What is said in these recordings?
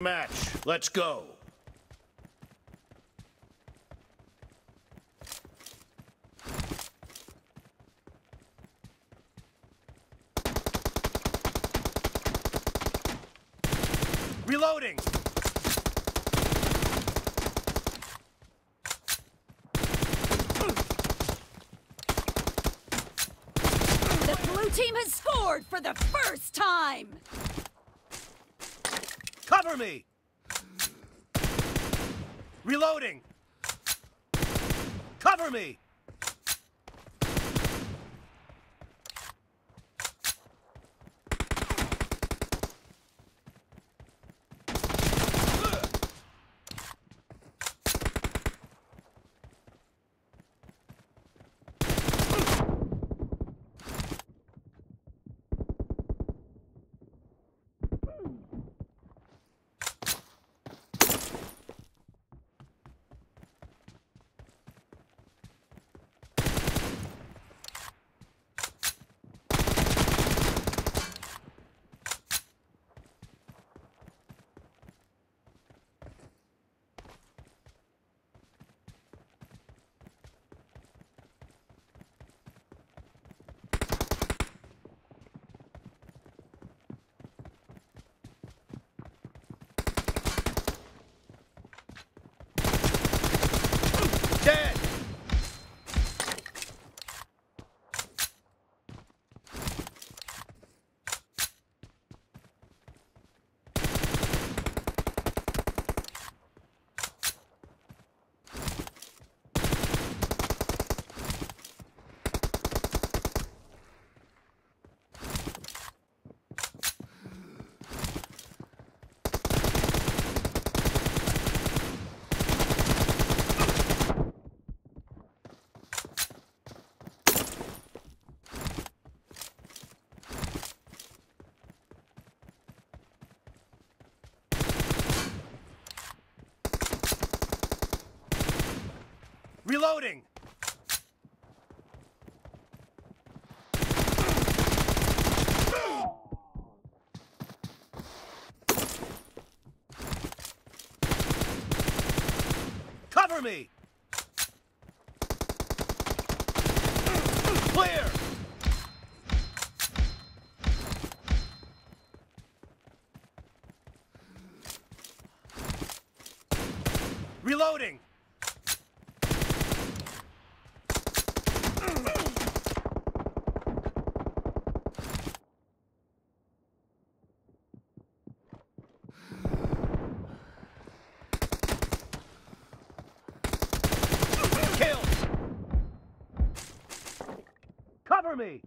Match. Let's go. Reloading! The blue team has scored for the first time! Cover me! Reloading! Cover me! Reloading! Cover me! Clear! Reloading! Kill! Cover me!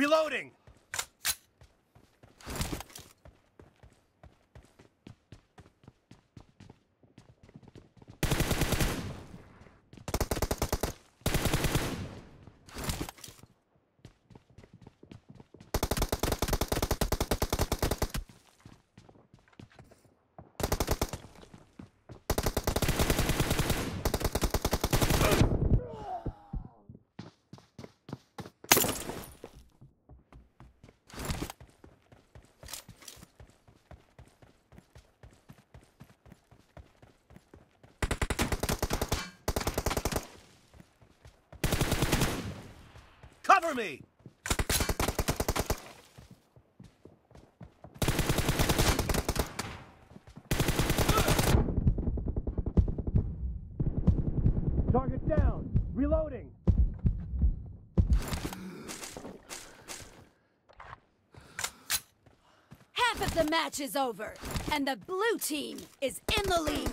Reloading! Cover me! Target down! Reloading! Half of the match is over, and the blue team is in the lead.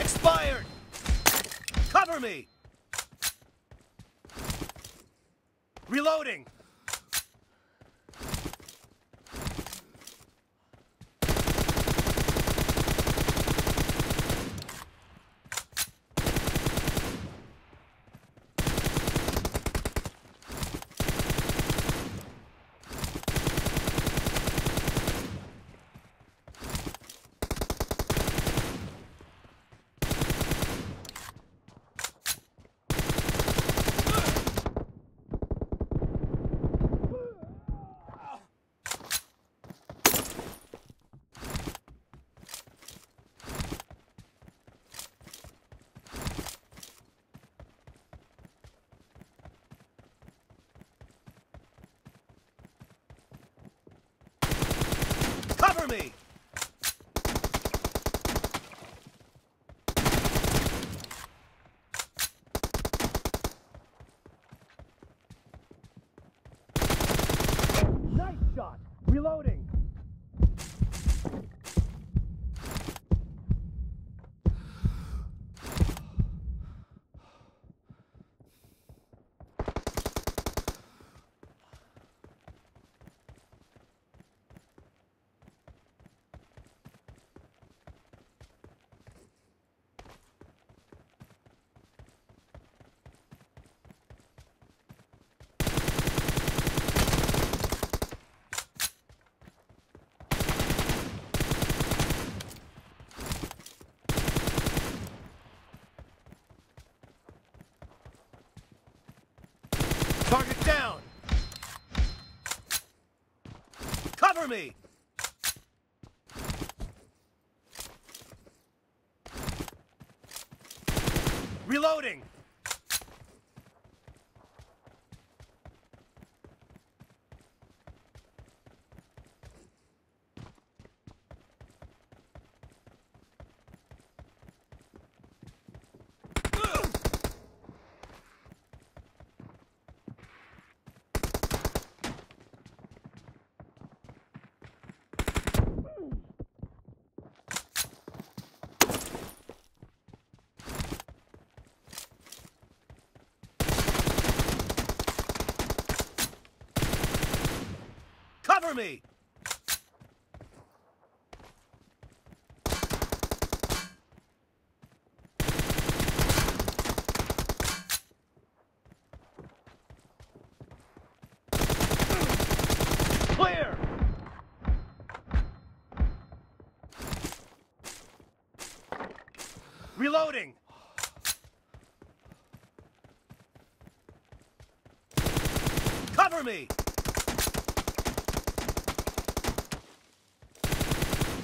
Expired! Cover me! Reloading! Cover me! Nice shot! Reloading! Target down! Cover me! Reloading! Cover me! Clear! Reloading! Cover me!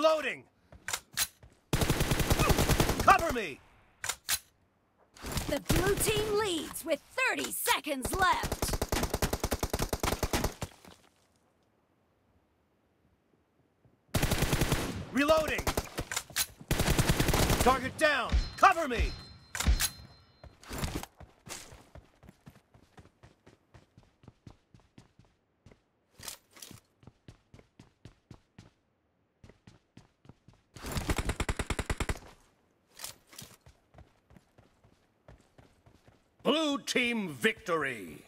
Reloading! Cover me! The blue team leads with 30 seconds left. Reloading! Target down! Cover me! Blue team victory!